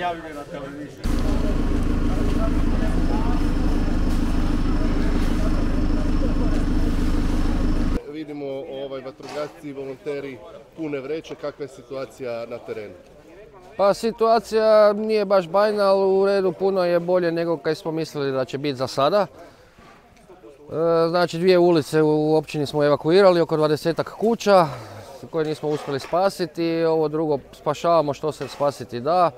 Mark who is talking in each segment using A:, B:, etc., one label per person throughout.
A: javljaju na televiziji.
B: Vidimo ovaj vatrogasci i volonteri pune vreće, kakva je situacija na terenu?
C: Pa situacija nije baš bajna, ali u redu puno je bolje nego kaj smo mislili da će biti za sada. E, Znači dvije ulice u općini smo evakuirali, oko 20 kuća koje nismo uspjeli spasiti. Ovo drugo spašavamo što se spasiti da.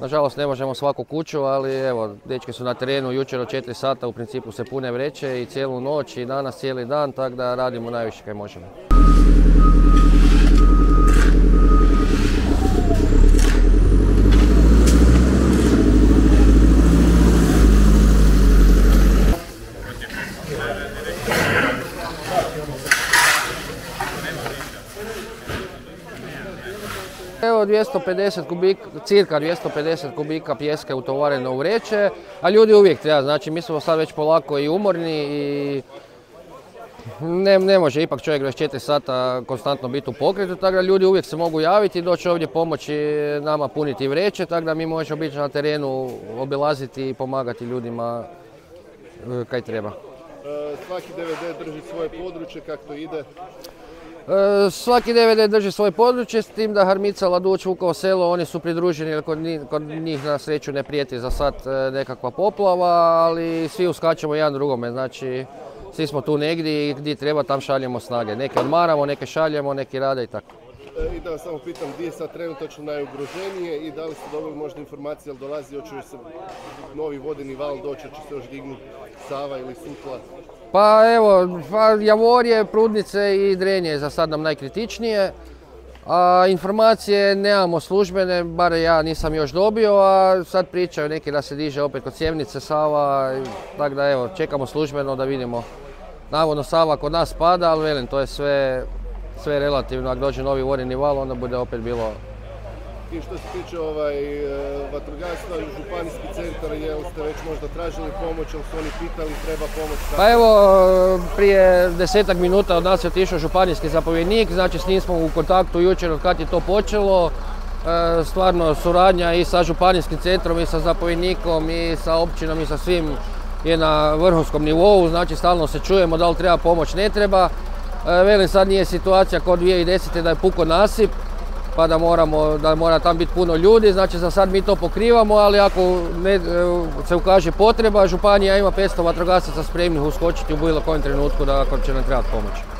C: Nažalost ne možemo svaku kuću, ali evo, dečki su na terenu jučer od 4 sata u principu se pune vreće i cijelu noć i danas cijeli dan, tako da radimo najviše kaj možemo. Evo 250 kubika, cirka 250 kubika pjeska je utovareno u vreće, a ljudi uvijek treba, znači mi smo sad već polako i umorni i ne, ne može ipak čovjek 24 sata konstantno biti u pokretu, tako da ljudi uvijek se mogu javiti i doći ovdje pomoći nama puniti vreće, tako da mi možemo biti na terenu, obilaziti i pomagati ljudima e, kaj treba.
B: E, Svaki DVD drži svoje područje, kako to ide?
C: E, Svaki DVD drži svoje područje, s tim da Harmica, Laduć, Vukovo selo, oni su pridruženi jer kod njih, kod njih na sreću ne prijeti za sad e, nekakva poplava, ali svi uskačemo jedan drugome, znači svi smo tu negdje i gdje treba tam šaljemo snage. Neke odmaramo, neke šaljemo, neki rade i tako.
B: E, I da vas samo pitam, gdje je sad trenutačno najugroženije i da li ste dobili možda informacije, jel dolazi, hoće se novi vodeni val doći, hoće se još dignuti Sava ili Sutla?
C: Pa evo, pa Javorje, Prudnice i Drenje je za sad nam najkritičnije. A informacije nemamo službene, bar ja nisam još dobio, a sad pričaju neki da se diže opet kod Sjevnice Sava, tako da evo, čekamo službeno da vidimo. Navodno Sava kod nas pada, ali velim, to je sve, sve relativno, ako dođe novi vodeni val, onda bude opet bilo
B: I što se tiče ovaj, e, vatrogastva, županijski centar, jel ste već možda tražili pomoć, jel su oni pitali treba pomoć?
C: Pa evo, prije desetak minuta od nas je otišao županijski zapovjednik, znači s njim smo u kontaktu jučer od kad je to počelo. E, Stvarno suradnja i sa županijskim centrom i sa zapovjednikom i sa općinom i sa svim je na vrhunskom nivou, znači stalno se čujemo da li treba pomoć, ne treba. E, Velim sad nije situacija kod 2010. da je puko nasip, pa da moramo, da mora tam biti puno ljudi, znači za sad mi to pokrivamo, ali ako ne, e, se ukaže potreba, županija ima 500 vatrogasaca spremnih uskočiti u bilo kojem trenutku da ako će nam trebati pomoć.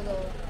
A: Rodolfo.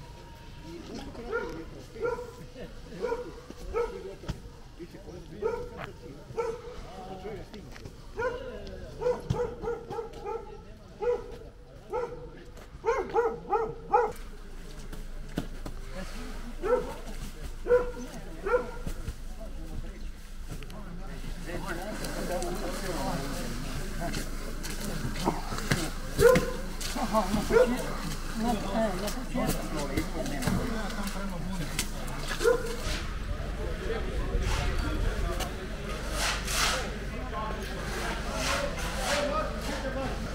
A: 好，那不去，那哎，那不去，糯？不呢？